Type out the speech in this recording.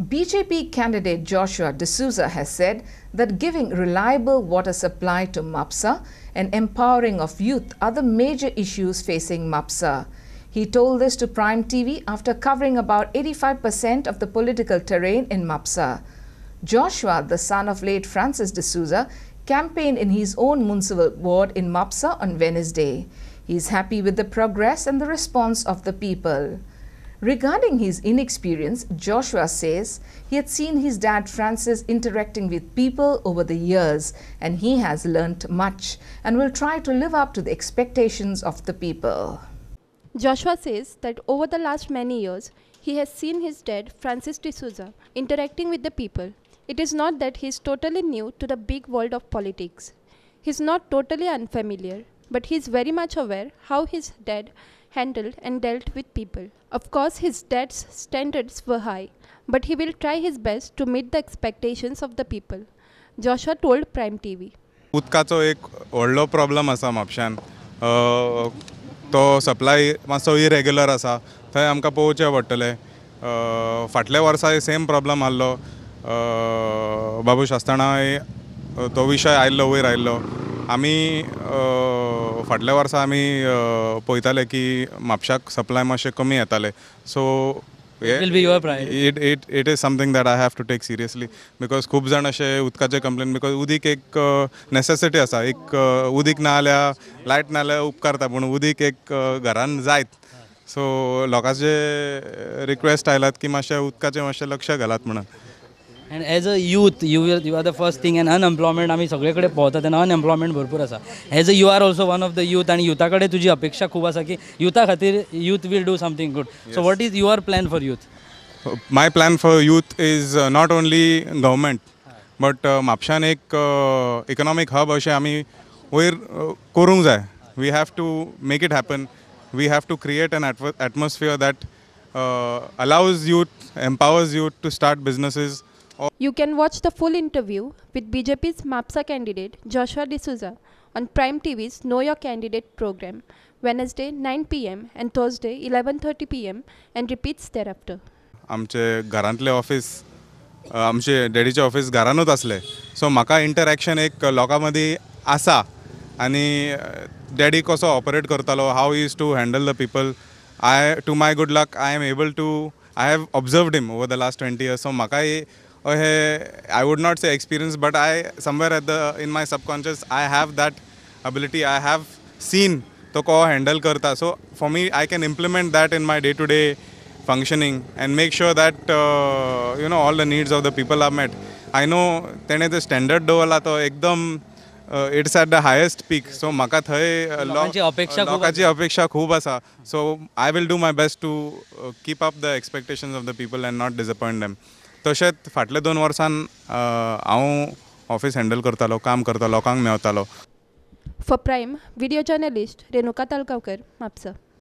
BJP candidate Joshua D'Souza has said that giving reliable water supply to MAPSA and empowering of youth are the major issues facing MAPSA. He told this to Prime TV after covering about 85% of the political terrain in MAPSA. Joshua, the son of late Francis D'Souza, campaigned in his own municipal ward in MAPSA on Wednesday. He is happy with the progress and the response of the people. Regarding his inexperience, Joshua says he had seen his dad Francis interacting with people over the years and he has learnt much and will try to live up to the expectations of the people. Joshua says that over the last many years, he has seen his dad, Francis D'Souza, interacting with the people. It is not that he is totally new to the big world of politics. He is not totally unfamiliar, but he is very much aware how his dad handled and dealt with people. Of course, his dad's standards were high, but he will try his best to meet the expectations of the people. Joshua told Prime TV. उदकाचो एक व्हडलो problem आसा म्हापशान तो supply मातसो irregular आसा थंय आमकां पळोवचें पडटलें फाटल्या वर्सा सेम प्रॉब्लम आसलो बाबू शास्त्रणाय तो विशय आयल्लो वयर आयल्लो आमी फाटल्या वर्सा आमी पळयताले की म्हापशाक सप्लाय मातशें कमी येताले. So. It it it is something that I have to take seriously because खूब जाण अशे उदकाचे कंप्लेन बिकॉज उदीक एक नेसेसिटी आसा एक उदीक ना जाल्यार लायट ना जाल्यार उपकारता पूण उदीक एक घरान जायत. सो लोकांचे रिक्वेस्ट आयलात की मातशें उदकाचें मातशें लक्ष घालात म्हणून. And as a youth you you are the first thing and unemployment आम्ही सगळे कडेन तेन्ना अनएम्प्लॉयमेंट भरपूर आसा as a you are also one of the youth आनी युथा कडेन तुजी अपेक्षा खूब आसा की युथा खातीर youth will do something good so what is your plan for youth my plan for youth is not only government but म्हापशान एक इकॉनॉमीक हब अशें आमी वयर करूंक जाय. We have to make it happen we have to create an atmosphere that allows youth empowers youth to start businesses You can watch the full interview with BJP's MAPSA candidate Joshua D'Souza on Prime TV's Know Your Candidate program, Wednesday 9 p.m. and Thursday 11:30 p.m. and repeats thereafter. आमचे घरांतले office आमचे डॅडीचे office घरानूच असले so म्हाका interaction एक लोकां मदीं आसा आनी डॅडी कसो ऑपरेट करतालो how is to handle the people I to my good luck I am able to I have observed him over the last twenty years so म्हाका अहे I would not say experience but I somewhere at the in my subconscious I have that ability. I have seen तो को handle करता. So for me I can implement that in my day to day functioning and make sure that uh, you know all the needs of the people are met. I know तेणें ते standard दवरला तो एकदम it's at the highest peak so म्हाका थंय अपेक्षा लोकांची अपेक्षा खूब आसा so I will do my best to keep up the expectations of the people and not disappoint them तशेंच फाटले दोन वर्सान हांव ऑफीस हँडल करतालो काम करता लोकांक मेळतालो. For Prime Video journalist Renuka Talgaonkar Mapusa.